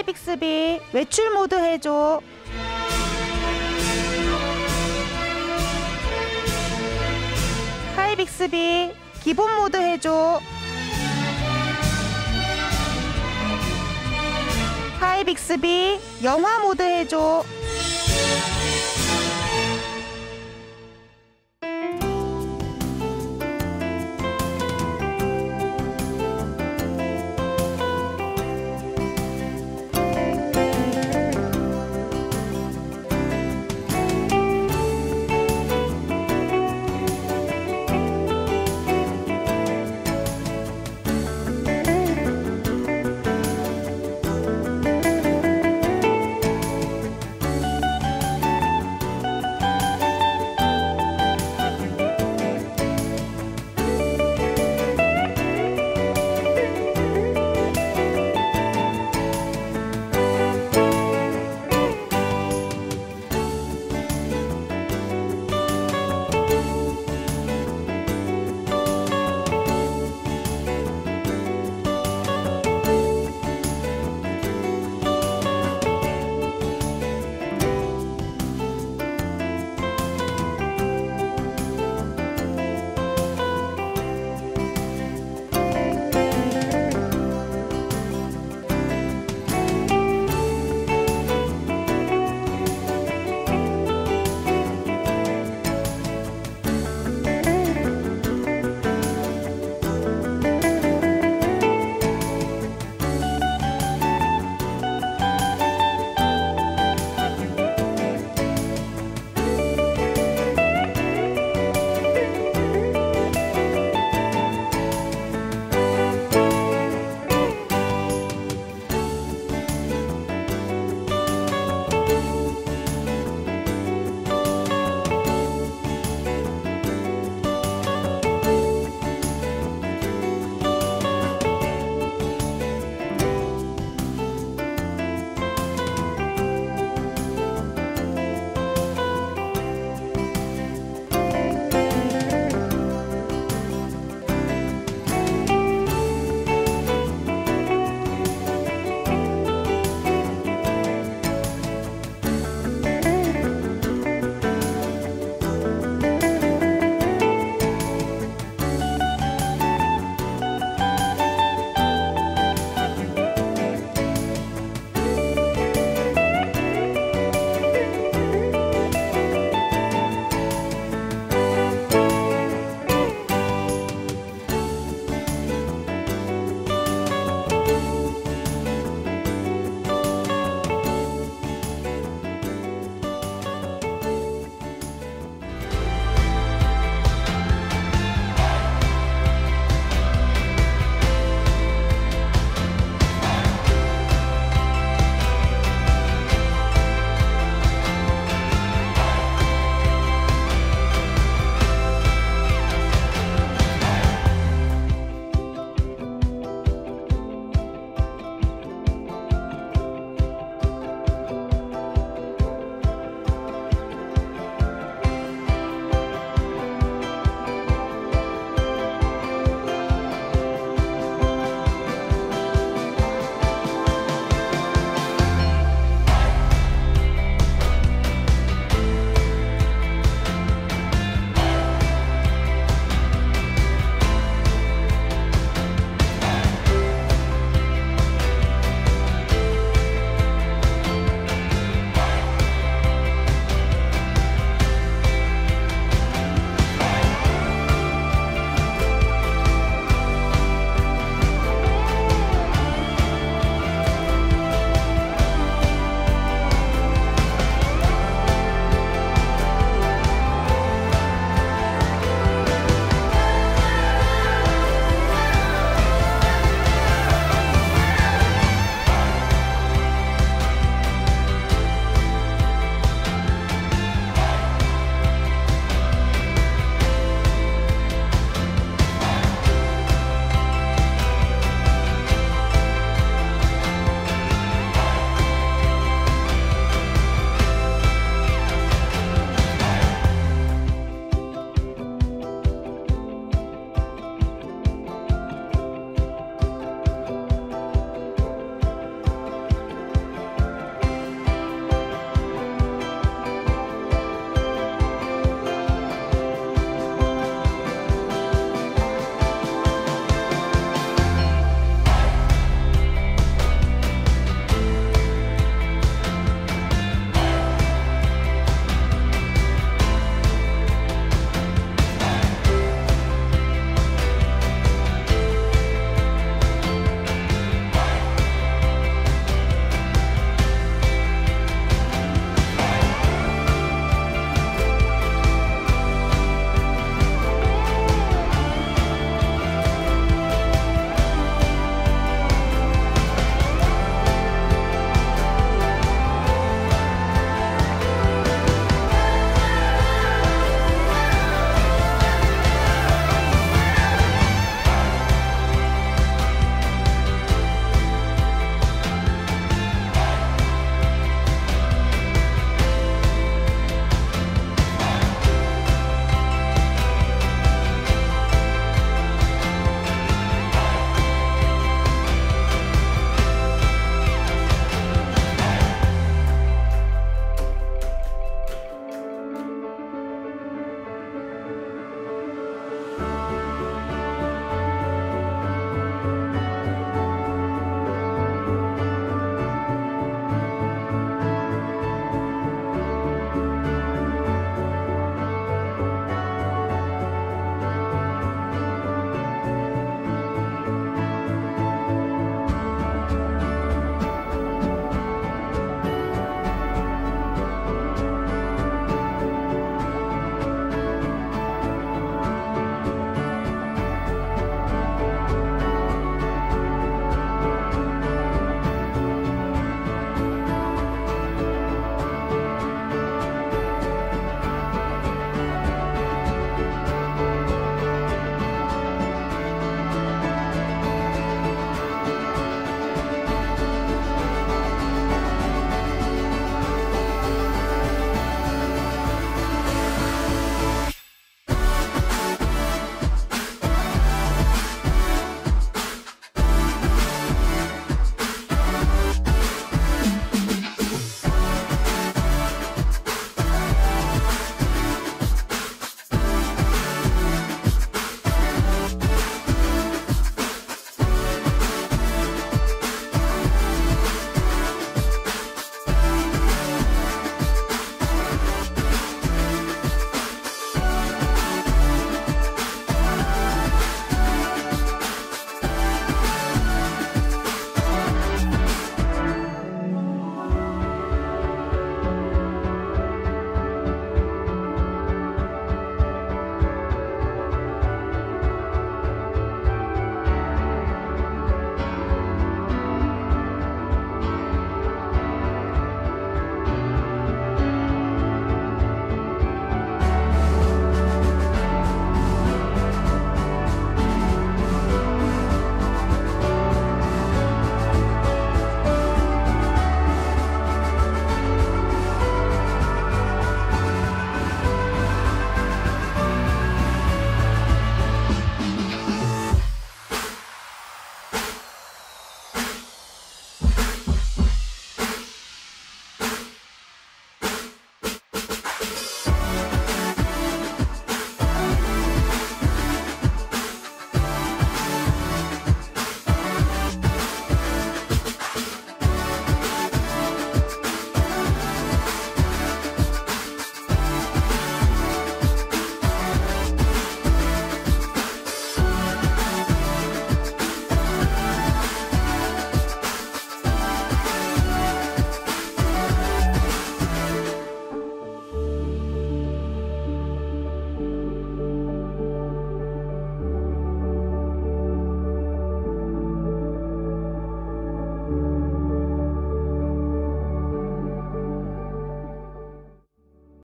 네, 빅스비 외출 모드 해줘. 하이 빅스비 기본 모드 해줘. 하이 빅스비 영화 모드 해줘.